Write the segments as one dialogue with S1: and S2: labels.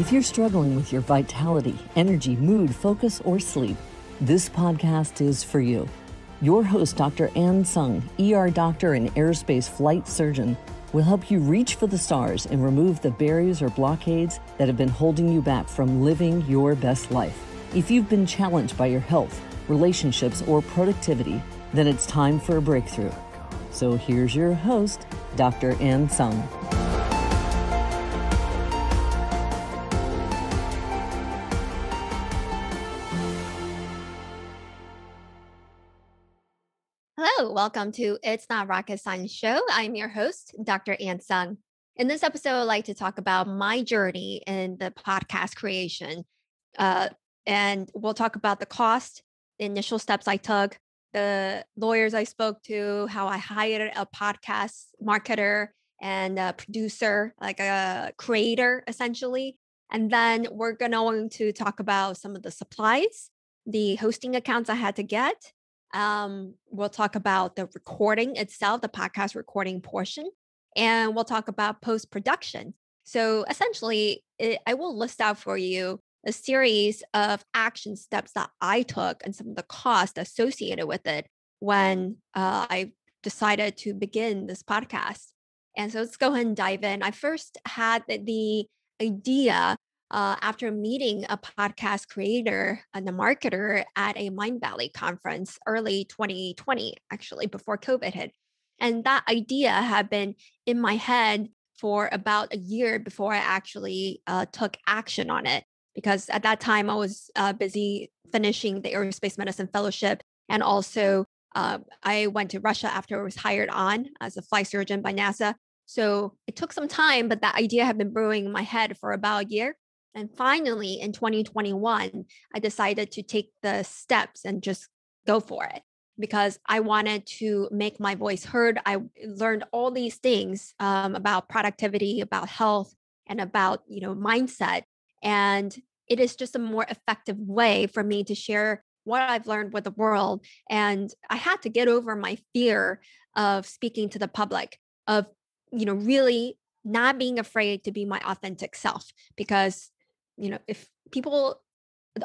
S1: If you're struggling with your vitality, energy, mood, focus, or sleep, this podcast is for you. Your host, Dr. Ann Tsung, ER doctor and aerospace flight surgeon, will help you reach for the stars and remove the barriers or blockades that have been holding you back from living your best life. If you've been challenged by your health, relationships, or productivity, then it's time for a breakthrough. So here's your host, Dr. Ann
S2: Tsung. Welcome to It's Not Rocket Science Show. I'm your host, Dr. Ann Tsung. In this episode, I'd like to talk about my journey in the podcast creation. Uh, and we'll talk about the cost, the initial steps I took, the lawyers I spoke to, how I hired a podcast marketer and a producer, like a creator essentially. And then we're going to talk about some of the supplies, the hosting accounts I had to get. Um, we'll talk about the recording itself, the podcast recording portion, and we'll talk about post production. So essentially, it, I will list out for you a series of action steps that I took and some of the costs associated with it when uh, I decided to begin this podcast. And so let's go ahead and dive in. I first had the idea uh, after meeting a podcast creator and a marketer at a Mindvalley conference early 2020, actually before COVID hit. And that idea had been in my head for about a year before I actually uh, took action on it because at that time I was uh, busy finishing the aerospace medicine fellowship. And also, uh, I went to Russia after I was hired on as a flight surgeon by NASA. So it took some time, but that idea had been brewing in my head for about a year. And finally, in 2021, I decided to take the steps and just go for it because I wanted to make my voice heard. I learned all these things um, about productivity, about health, and about you know mindset and it is just a more effective way for me to share what I've learned with the world. And I had to get over my fear of speaking to the public, of, you know, really not being afraid to be my authentic self. Because, you know, if people,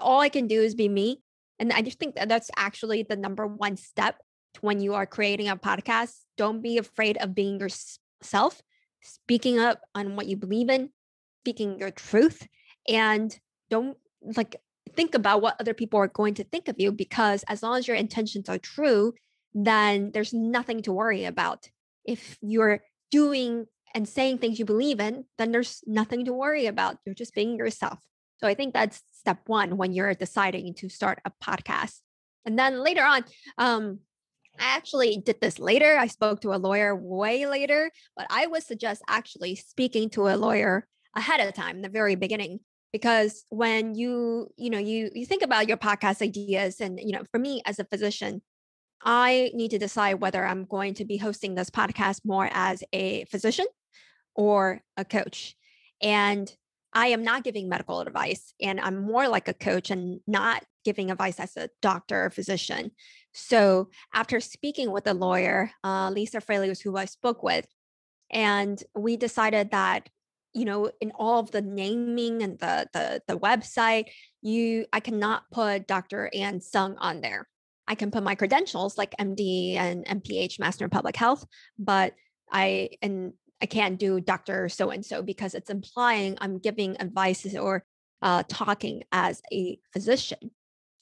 S2: all I can do is be me. And I just think that that's actually the number one step when you are creating a podcast. Don't be afraid of being yourself, speaking up on what you believe in, speaking your truth and don't like think about what other people are going to think of you because as long as your intentions are true then there's nothing to worry about if you're doing and saying things you believe in then there's nothing to worry about. You're just being yourself. So i think that's step one when you're deciding to start a podcast. And then later on um I actually did this later. I spoke to a lawyer way later, but I would suggest actually speaking to a lawyer ahead of time, the very beginning, because when you you know you you think about your podcast ideas and you know for me as a physician i need to decide whether i'm going to be hosting this podcast more as a physician or a coach and i am not giving medical advice and i'm more like a coach and not giving advice as a doctor or physician. So after speaking with a lawyer uh, lisa was who i spoke with and we decided that you know in all of the naming and the the the website you i cannot put dr ann tsung on there. I can put my credentials like md and mph master in public health but i and i can't do dr so and so because it's implying i'm giving advice or uh, talking as a physician.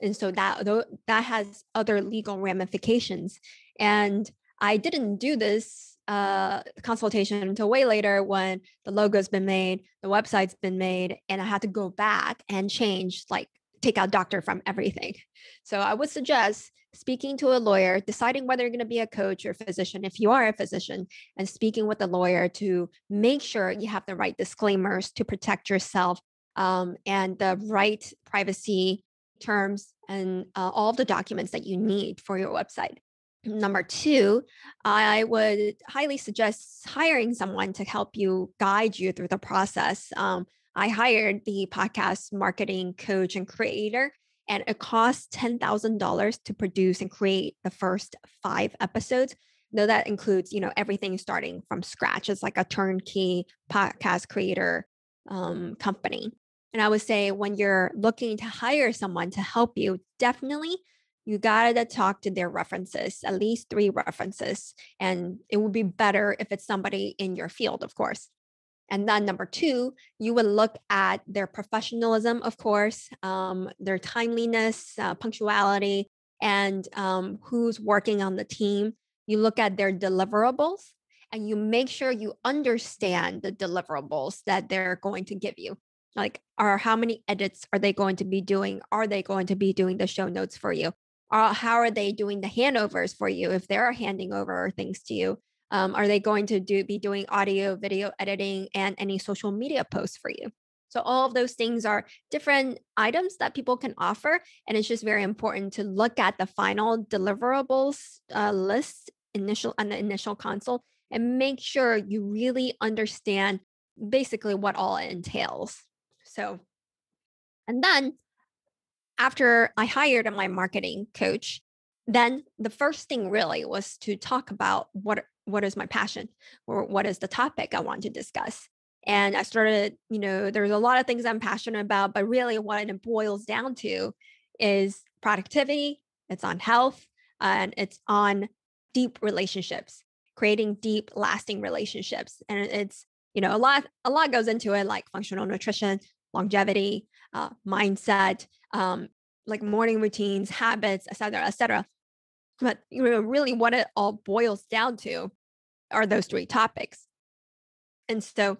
S2: And so that that has other legal ramifications. And i didn't do this uh, consultation until way later when the logo's been made, the website's been made, and I had to go back and change, like take out doctor from everything. So I would suggest speaking to a lawyer, deciding whether you're going to be a coach or physician, if you are a physician, and speaking with a lawyer to make sure you have the right disclaimers to protect yourself um, and the right privacy terms and uh, all the documents that you need for your website. Number two, I would highly suggest hiring someone to help you guide you through the process. Um, I hired the podcast marketing coach and creator, and it cost $10,000 to produce and create the first five episodes. Though that includes, you know, everything starting from scratch. It's like a turnkey podcast creator um, company. And I would say when you're looking to hire someone to help you, definitely you gotta talk to their references, at least three references. And it would be better if it's somebody in your field, of course. And then number two, you would look at their professionalism, of course, um, their timeliness, uh, punctuality, and um, who's working on the team. You look at their deliverables and you make sure you understand the deliverables that they're going to give you. Like, are how many edits are they going to be doing? Are they going to be doing the show notes for you? How are they doing the handovers for you if they're handing over things to you? Um, are they going to do be doing audio, video editing, and any social media posts for you? So all of those things are different items that people can offer, and it's just very important to look at the final deliverables uh, list initial on the initial console and make sure you really understand basically what all it entails. So, and then after I hired my marketing coach, then the first thing really was to talk about what what is my passion or what is the topic I want to discuss. And I started, you know, there's a lot of things I'm passionate about, but really what it boils down to is productivity, it's on health, and it's on deep relationships, creating deep, lasting relationships. And it's, you know, a lot, a lot goes into it, like functional nutrition, longevity, uh, mindset, um, like morning routines, habits, et cetera, et cetera. But you know, really what it all boils down to are those three topics. And so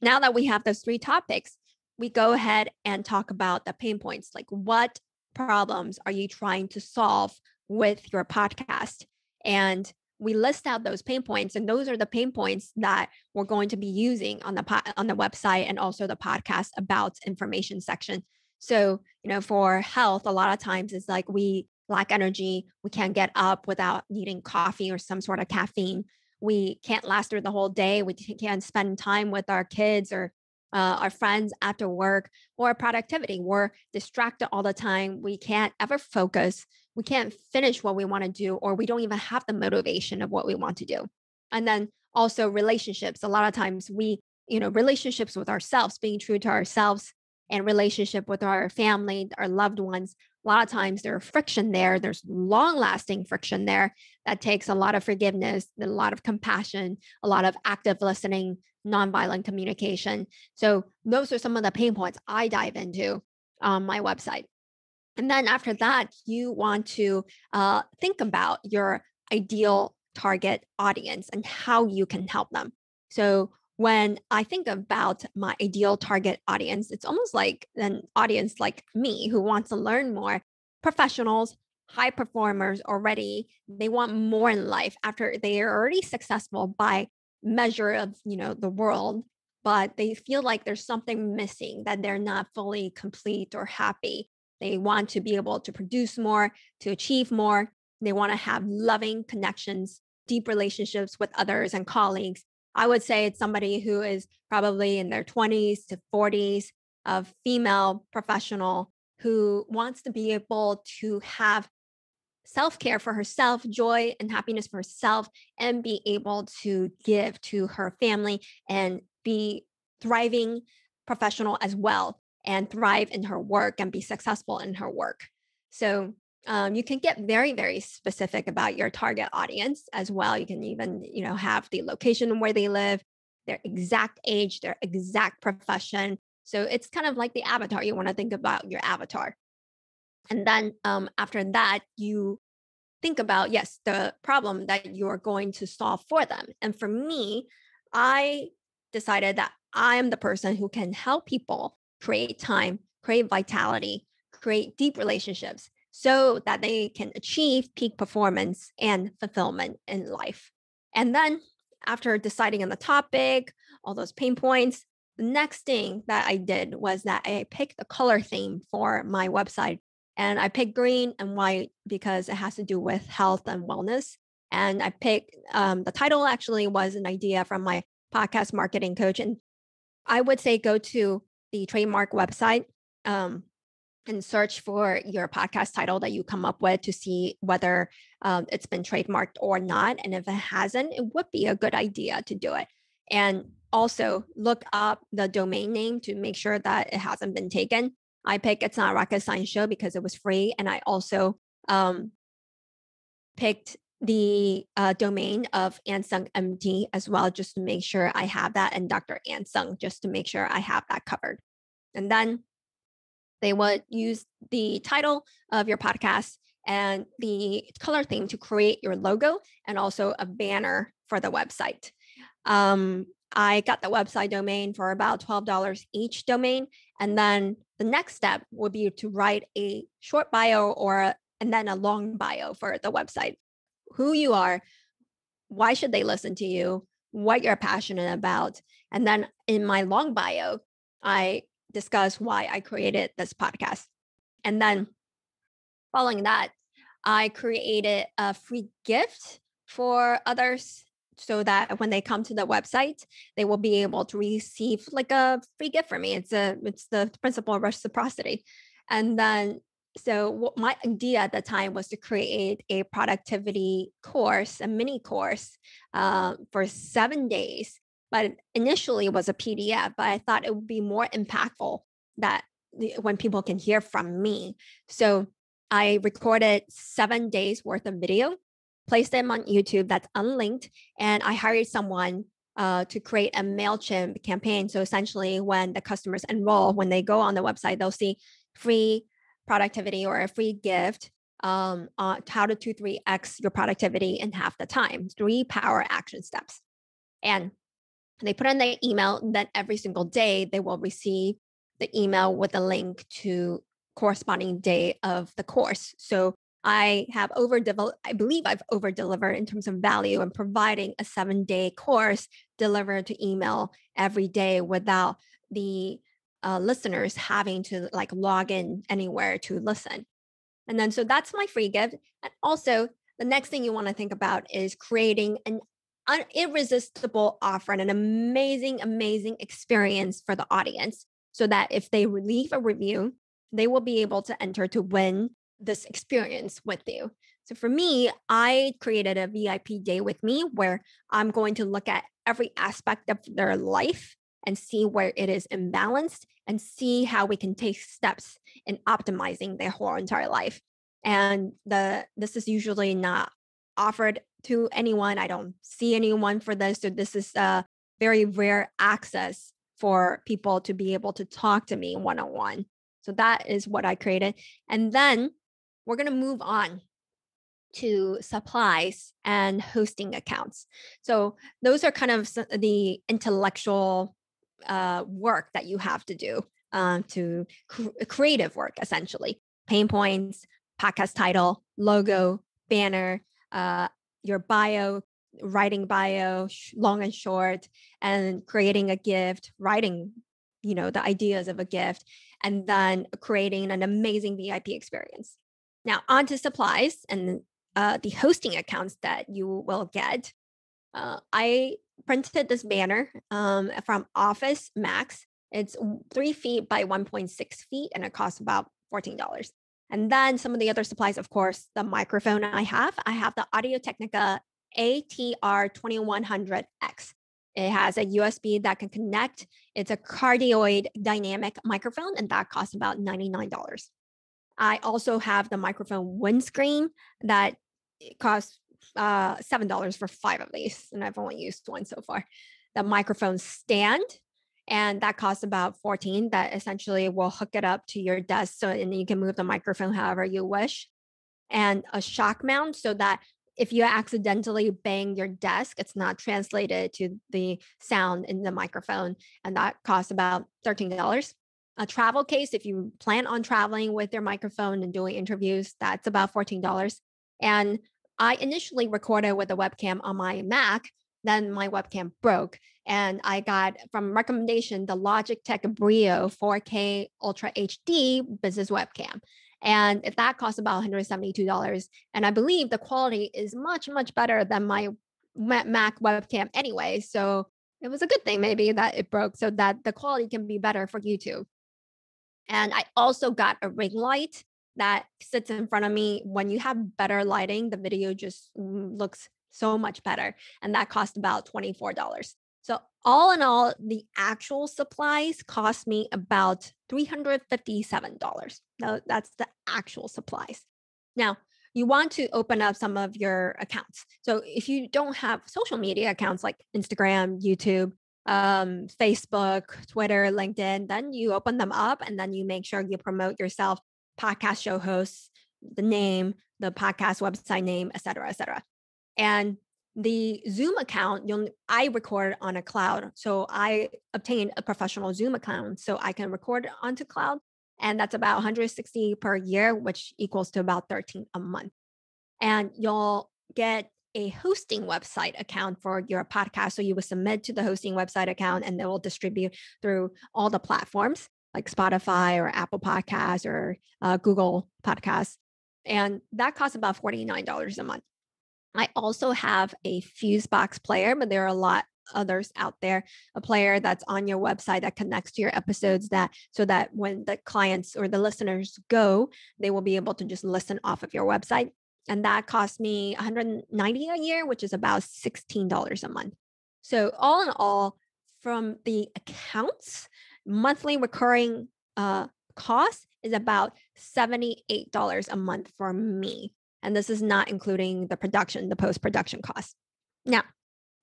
S2: now that we have those three topics, we go ahead and talk about the pain points. Like what problems are you trying to solve with your podcast? And we list out those pain points and those are the pain points that we're going to be using on the po- on the website and also the podcast about information section so you know for health a lot of times it's like we lack energy we can't get up without needing coffee or some sort of caffeine. We can't last through the whole day we can't spend time with our kids or uh, our friends after work or productivity. We're distracted all the time we can't ever focus we can't finish what we want to do or we don't even have the motivation of what we want to do. And then also relationships a lot of times we you know relationships with ourselves being true to ourselves and relationship with our family our loved ones a lot of times there's friction there there's long lasting friction there that takes a lot of forgiveness a lot of compassion a lot of active listening nonviolent communication. So those are some of the pain points i dive into on my website. And then after that you want to uh, think about your ideal target audience and how you can help them. So when I think about my ideal target audience, it's almost like an audience like me who wants to learn more. Professionals, high performers already, they want more in life after they are already successful by measure of, you know, the world, but they feel like there's something missing that they're not fully complete or happy. They want to be able to produce more, to achieve more. They want to have loving connections, deep relationships with others and colleagues I would say it's somebody who is probably in their 20s to 40s, a female professional who wants to be able to have self care for herself, joy and happiness for herself, and be able to give to her family and be thriving professional as well and thrive in her work and be successful in her work. So um, you can get very very specific about your target audience as well. You can even you know have the location where they live their exact age their exact profession. So it's kind of like the avatar you want to think about your avatar. And then um, after that you think about yes the problem that you're going to solve for them. And for me i decided that i'm the person who can help people create time create vitality create deep relationships so that they can achieve peak performance and fulfillment in life. And then, after deciding on the topic, all those pain points, the next thing that I did was that I picked a color theme for my website. And I picked green and white because it has to do with health and wellness. And I picked um, the title actually was an idea from my podcast marketing coach. And I would say go to the trademark website um, and search for your podcast title that you come up with to see whether um, it's been trademarked or not. And if it hasn't, it would be a good idea to do it. And also look up the domain name to make sure that it hasn't been taken. I picked It's Not Rocket Science Show because it was free. And I also um, picked the uh, domain of AnnTsung MD as well, just to make sure I have that, and Dr. AnnTsung, just to make sure I have that covered. And then they would use the title of your podcast and the color theme to create your logo and also a banner for the website. Um, I got the website domain for about $12 each domain. And then the next step would be to write a short bio or and then a long bio for the website. Who you are, why should they listen to you, what you're passionate about. And then in my long bio, I discuss why I created this podcast. And then following that, I created a free gift for others so that when they come to the website, they will be able to receive like a free gift from me. It's a it's the principle of reciprocity. And then so my idea at the time was to create a productivity course, a mini course uh, for seven days. But initially it was a PDF, but I thought it would be more impactful that when people can hear from me. So I recorded seven days worth of video, placed them on YouTube that's unlinked, and I hired someone uh, to create a MailChimp campaign. So essentially, when the customers enroll, when they go on the website, they'll see free productivity or a free gift um, uh, how to 2 3x your productivity in half the time, three power action steps. And they put in their email, then every single day they will receive the email with a link to corresponding day of the course. So I have over I believe I've over delivered in terms of value and providing a seven day course delivered to email every day without the uh, listeners having to like log in anywhere to listen. And then, so that's my free gift. And also, the next thing you want to think about is creating an un- irresistible offer and an amazing, amazing experience for the audience so that if they leave a review, they will be able to enter to win this experience with you. So for me, I created a VIP day with me where I'm going to look at every aspect of their life and see where it is imbalanced and see how we can take steps in optimizing their whole entire life. And the this is usually not offered to anyone. I don't see anyone for this. So this is a very rare access for people to be able to talk to me one on one. So that is what I created. And then we're going to move on to supplies and hosting accounts. So those are kind of the intellectual uh, work that you have to do uh, to cr- creative work, essentially. Pain points, podcast title, logo, banner, uh, your bio, writing bio, sh- long and short, and creating a gift, writing, you know, the ideas of a gift, and then creating an amazing VIP experience. Now, on to supplies and uh, the hosting accounts that you will get. Uh, I printed this banner um, from Office Max. It's three feet by 1.6 feet and it costs about $14. And then some of the other supplies, of course, the microphone I have. I have the Audio Technica ATR 2100X. It has a USB that can connect. It's a cardioid dynamic microphone, and that costs about $99. I also have the microphone windscreen that costs uh, $7 for five of these, and I've only used one so far. The microphone stand, and that costs about 14 that essentially will hook it up to your desk so and you can move the microphone however you wish and a shock mount so that if you accidentally bang your desk, it's not translated to the sound in the microphone, and that costs about $13. A travel case, if you plan on traveling with your microphone and doing interviews, that's about $14. And I initially recorded with a webcam on my Mac, then my webcam broke. And I got from recommendation the Logitech Brio 4K Ultra HD business webcam and that costs about $172 and i believe the quality is much much better than my mac webcam anyway so it was a good thing maybe that it broke so that the quality can be better for youtube and i also got a ring light that sits in front of me when you have better lighting the video just mm, looks so much better and that cost about $24 So all in all, the actual supplies cost me about $357. Now that's the actual supplies. Now, you want to open up some of your accounts. So if you don't have social media accounts like Instagram, YouTube, um, Facebook, Twitter, LinkedIn, then you open them up and then you make sure you promote yourself, podcast show hosts, the name, the podcast website name, et cetera, et cetera. And the Zoom account, you'll, I record on a cloud. So I obtained a professional Zoom account so I can record onto cloud. And that's about 160 per year, which equals to about 13 a month. And you'll get a hosting website account for your podcast. So you will submit to the hosting website account and they will distribute through all the platforms like Spotify or Apple Podcasts or uh, Google Podcasts. And that costs about $49 a month. I also have a Fusebox player, but there are a lot others out there a player that's on your website that connects to your episodes that so that when the clients or the listeners go they will be able to just listen off of your website and that cost me 190 a year which is about $16 a month. So all in all from the accounts monthly recurring uh, cost is about $78 a month for me and this is not including the production, the post production costs. Now,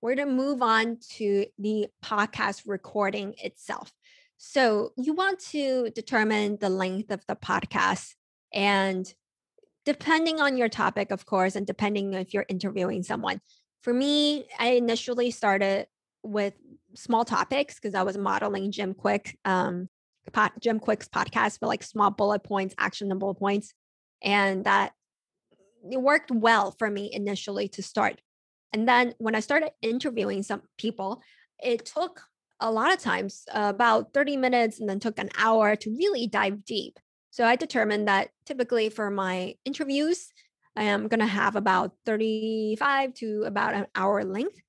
S2: we're going to move on to the podcast recording itself. So, you want to determine the length of the podcast. And depending on your topic, of course, and depending if you're interviewing someone. For me, I initially started with small topics because I was modeling Jim Kwik, um, Jim Kwik's podcast for like small bullet points, actionable points. And that it worked well for me initially to start. And then when I started interviewing some people, it took a lot of times uh, about 30 minutes and then took an hour to really dive deep. So I determined that typically for my interviews, I am going to have about 35 to about an hour length.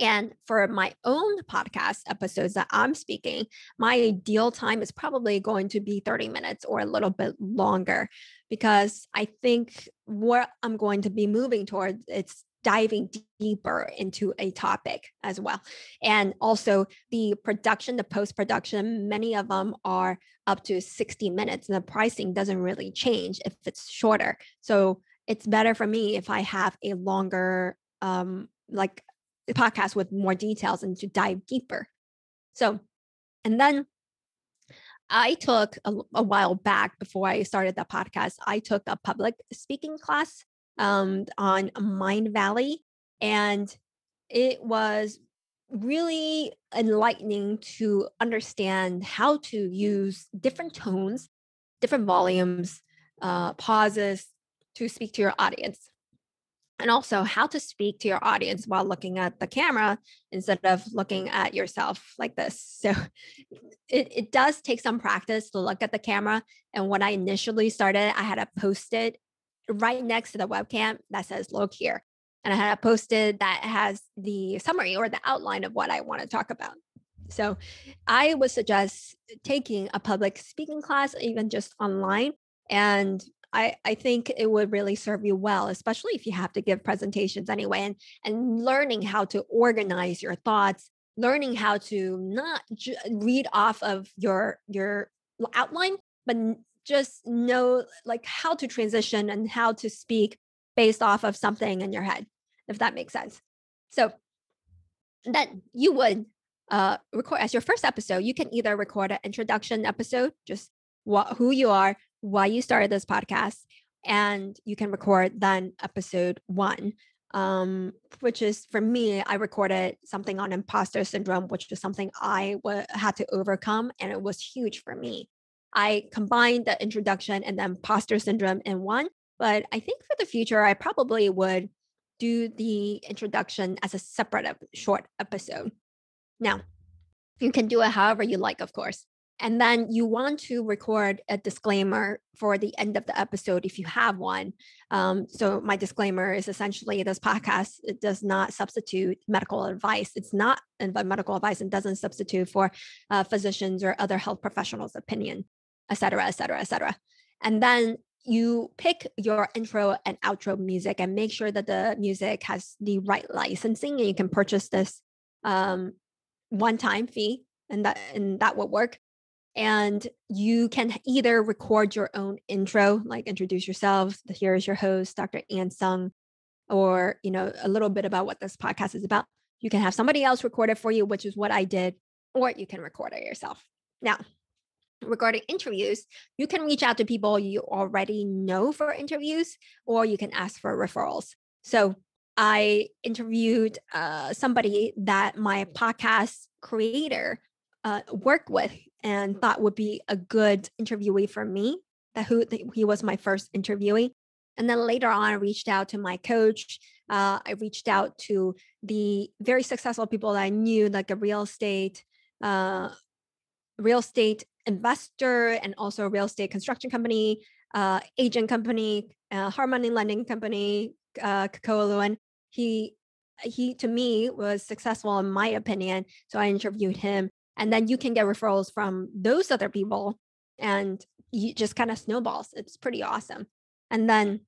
S2: And for my own podcast episodes that I'm speaking, my ideal time is probably going to be 30 minutes or a little bit longer because I think what I'm going to be moving towards it's diving deeper into a topic as well. And also the production, the post production, many of them are up to 60 minutes and the pricing doesn't really change if it's shorter. So it's better for me if I have a longer um like podcast with more details and to dive deeper. So, and then I took a, a, while back before I started the podcast, I took a public speaking class um, on Mindvalley, and it was really enlightening to understand how to use different tones, different volumes, uh, pauses to speak to your audience and also how to speak to your audience while looking at the camera instead of looking at yourself like this. So it, it does take some practice to look at the camera. And when I initially started, I had a post-it right next to the webcam that says look here. And I had a post-it that has the summary or the outline of what I want to talk about. So I would suggest taking a public speaking class, even just online, and I, I think it would really serve you well, especially if you have to give presentations anyway, and, and learning how to organize your thoughts, learning how to not read off of your your outline, but just know like how to transition and how to speak based off of something in your head, if that makes sense. So then you would uh, record as your first episode. You can either record an introduction episode, just what who you are, why you started this podcast and you can record then episode one um, which is for me i recorded something on imposter syndrome which was something I w- had to overcome and it was huge for me. I combined the introduction and the imposter syndrome in one but i think for the future i probably would do the introduction as a separate short episode. Now you can do it however you like of course and then you want to record a disclaimer for the end of the episode if you have one. Um, so my disclaimer is essentially this podcast it does not substitute medical advice. It's not medical advice and doesn't substitute for uh, physicians or other health professionals' opinion, et cetera, et cetera, et cetera. And then you pick your intro and outro music and make sure that the music has the right licensing and you can purchase this um, one time fee and that and that would work and you can either record your own intro like introduce yourself here's your host dr ann tsung or you know a little bit about what this podcast is about. You can have somebody else record it for you which is what i did or you can record it yourself. Now regarding interviews you can reach out to people you already know for interviews or you can ask for referrals. So i interviewed uh, somebody that my podcast creator uh, work with and thought would be a good interviewee for me. That who he was my first interviewee. And then later on, I reached out to my coach. Uh, I reached out to the very successful people that I knew, like a real estate, uh, real estate investor, and also a real estate construction company, uh, agent company, uh, hard money lending company, uh, Kakoa Lewin. He he to me was successful in my opinion, so I interviewed him and then you can get referrals from those other people and you just kind of snowballs it's pretty awesome. And then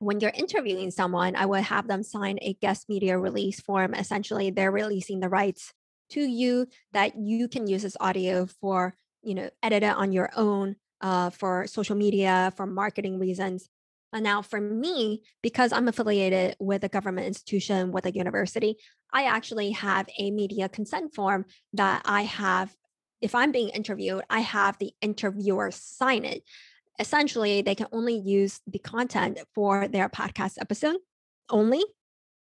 S2: when you're interviewing someone i would have them sign a guest media release form essentially they're releasing the rights to you that you can use this audio for you know edit it on your own uh, for social media for marketing reasons and now, for me, because I'm affiliated with a government institution, with a university, I actually have a media consent form that I have. If I'm being interviewed, I have the interviewer sign it. Essentially, they can only use the content for their podcast episode only.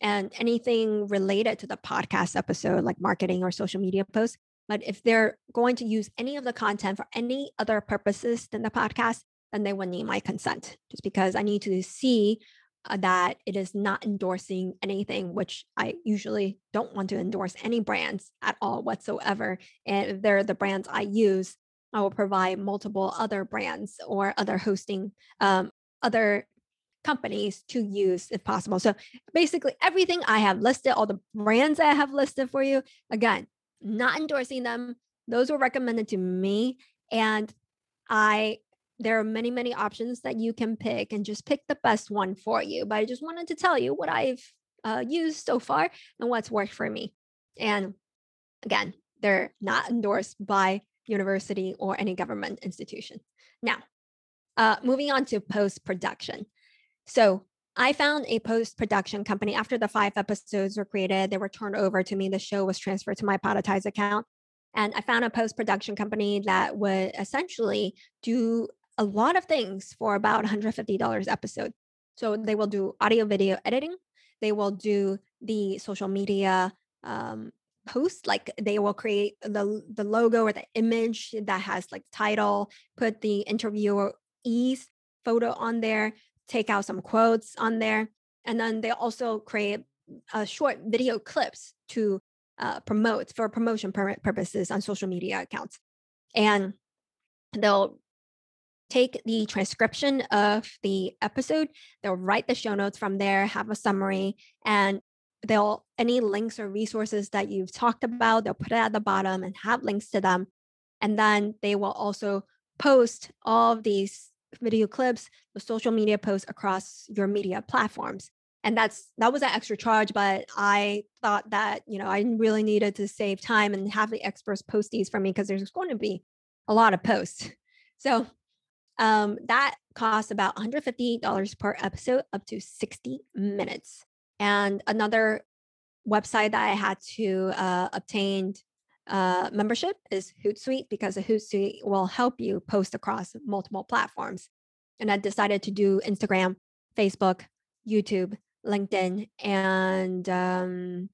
S2: And anything related to the podcast episode, like marketing or social media posts. But if they're going to use any of the content for any other purposes than the podcast, then they would need my consent just because I need to see uh, that it is not endorsing anything, which I usually don't want to endorse any brands at all whatsoever. And if they're the brands I use, I will provide multiple other brands or other hosting, um, other companies to use if possible. So basically, everything I have listed, all the brands I have listed for you, again, not endorsing them. Those were recommended to me. And I there are many, many options that you can pick and just pick the best one for you. But I just wanted to tell you what I've uh, used so far and what's worked for me. And again, they're not endorsed by university or any government institution. Now, uh, moving on to post production. So I found a post production company after the five episodes were created. They were turned over to me. The show was transferred to my Podetize account. And I found a post production company that would essentially do a lot of things for about $150 episode. So they will do audio video editing. They will do the social media um, post like they will create the the logo or the image that has like title put the interviewee's photo on there take out some quotes on there and then they also create a short video clips to uh, promote for promotion purposes on social media accounts and they'll take the transcription of the episode, they'll write the show notes from there, have a summary, and they'll any links or resources that you've talked about, they'll put it at the bottom and have links to them. And then they will also post all of these video clips, the social media posts across your media platforms. And that's that was an extra charge, but I thought that, you know, I really needed to save time and have the experts post these for me because there's going to be a lot of posts. So um, that costs about $150 per episode, up to 60 minutes. And another website that I had to uh, obtain uh, membership is Hootsuite because Hootsuite will help you post across multiple platforms. And I decided to do Instagram, Facebook, YouTube, LinkedIn, and um,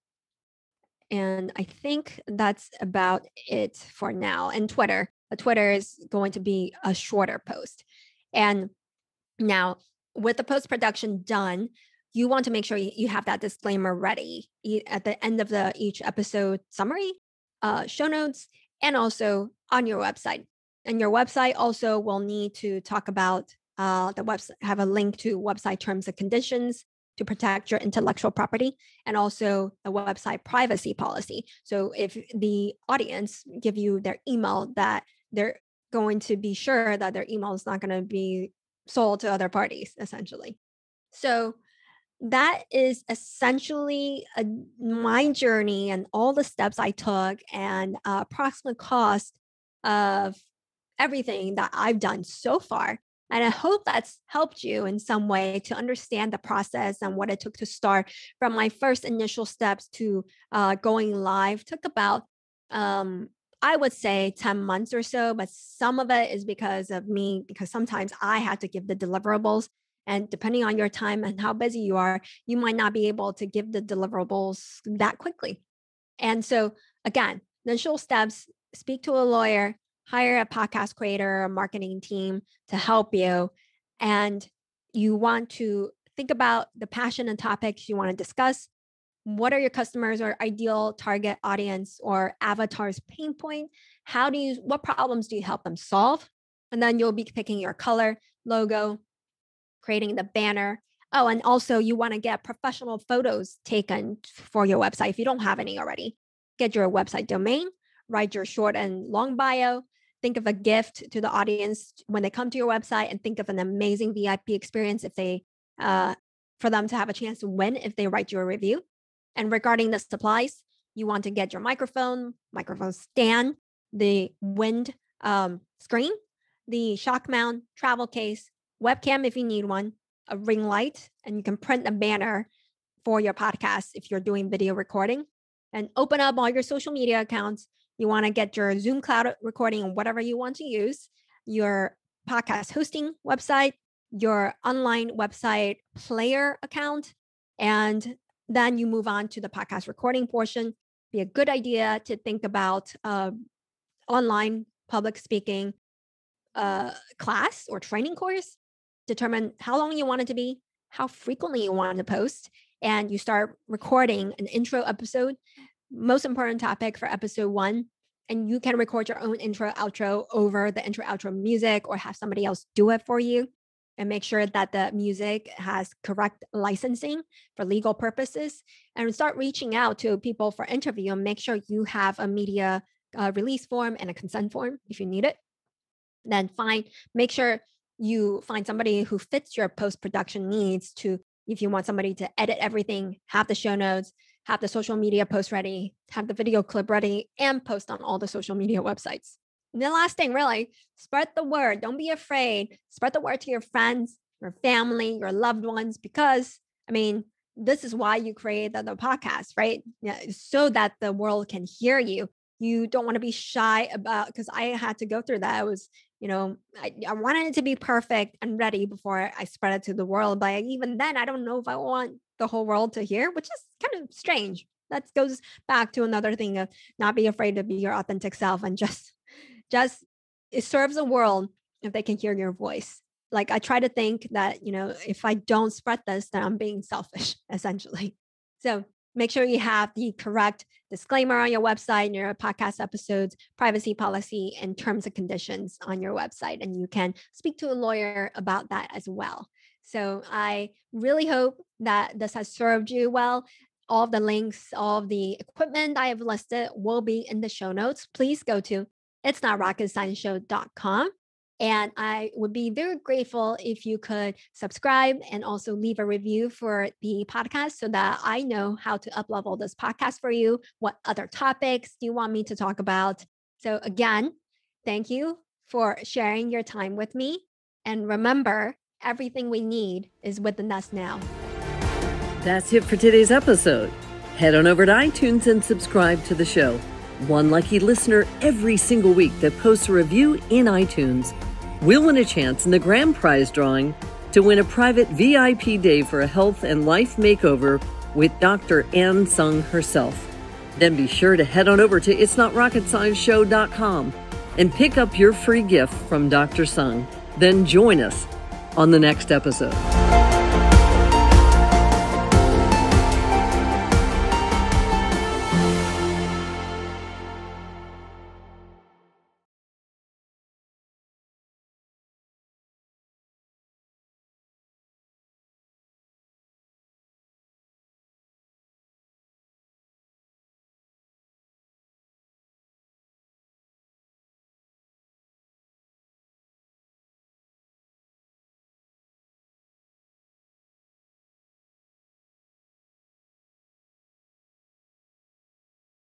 S2: and I think that's about it for now. And Twitter. Twitter is going to be a shorter post. And now, with the post production done, you want to make sure you have that disclaimer ready at the end of the each episode summary, uh, show notes, and also on your website. And your website also will need to talk about uh, the website, have a link to website terms and conditions to protect your intellectual property and also the website privacy policy. So if the audience give you their email that they're going to be sure that their email is not going to be sold to other parties essentially so that is essentially a, my journey and all the steps I took and uh, approximate cost of everything that I've done so far. And I hope that's helped you in some way to understand the process and what it took to start from my first initial steps to uh, going live. Took about, um, I would say, 10 months or so, but some of it is because of me, because sometimes I had to give the deliverables. And depending on your time and how busy you are, you might not be able to give the deliverables that quickly. And so, again, initial steps speak to a lawyer, hire a podcast creator, a marketing team to help you. And you want to think about the passion and topics you want to discuss. What are your customers or ideal target audience or avatars pain point? How do you, what problems do you help them solve? And then you'll be picking your color, logo, creating the banner. Oh, and also you want to get professional photos taken for your website if you don't have any already. Get your website domain, write your short and long bio, think of a gift to the audience when they come to your website and think of an amazing VIP experience if they uh, for them to have a chance to win if they write you a review. And regarding the supplies, you want to get your microphone, microphone stand, the wind um, screen, the shock mount, travel case, webcam if you need one, a ring light, and you can print a banner for your podcast if you're doing video recording. And open up all your social media accounts you want to get your Zoom cloud recording, whatever you want to use, your podcast hosting website, your online website player account, and then you move on to the podcast recording portion. Be a good idea to think about uh, online public speaking uh, class or training course. Determine how long you want it to be, how frequently you want to post, and you start recording an intro episode most important topic for episode one. And you can record your own intro, outro over the intro, outro music or have somebody else do it for you. And make sure that the music has correct licensing for legal purposes. And start reaching out to people for interview and make sure you have a media uh, release form and a consent form if you need it. Then find, make sure you find somebody who fits your post production needs to if you want somebody to edit everything, have the show notes, have the social media post ready, have the video clip ready, and post on all the social media websites. The last thing, really, spread the word. Don't be afraid. Spread the word to your friends, your family, your loved ones, because I mean, this is why you created the podcast, right? Yeah, so that the world can hear you. You don't want to be shy about because I had to go through that. I was, you know, I, I wanted it to be perfect and ready before I spread it to the world. But even then, I don't know if I want the whole world to hear, which is kind of strange. That goes back to another thing of not be afraid to be your authentic self and just, just it serves the world if they can hear your voice. Like I try to think that, you know, if I don't spread this, then I'm being selfish, essentially. So make sure you have the correct disclaimer on your website and your podcast episodes, privacy policy, and terms and conditions on your website. And you can speak to a lawyer about that as well. So I really hope that this has served you well. All of the links, all of the equipment I have listed will be in the show notes. Please go to it's not rocket science show.com. And I would be very grateful if you could subscribe and also leave a review for the podcast so that I know how to uplevel this podcast for you. What other topics do you want me to talk about? So, again, thank you for sharing your time with me. And remember, everything we need is within us now.
S1: That's it for today's episode. Head on over to iTunes and subscribe to the show. One lucky listener every single week that posts a review in iTunes will win a chance in the grand prize drawing to win a private VIP day for a health and life makeover with Dr. Ann Tsung herself. Then be sure to head on over to itsnotrocketscienceshow.com and pick up your free gift from Dr. Tsung. Then join us on the next episode.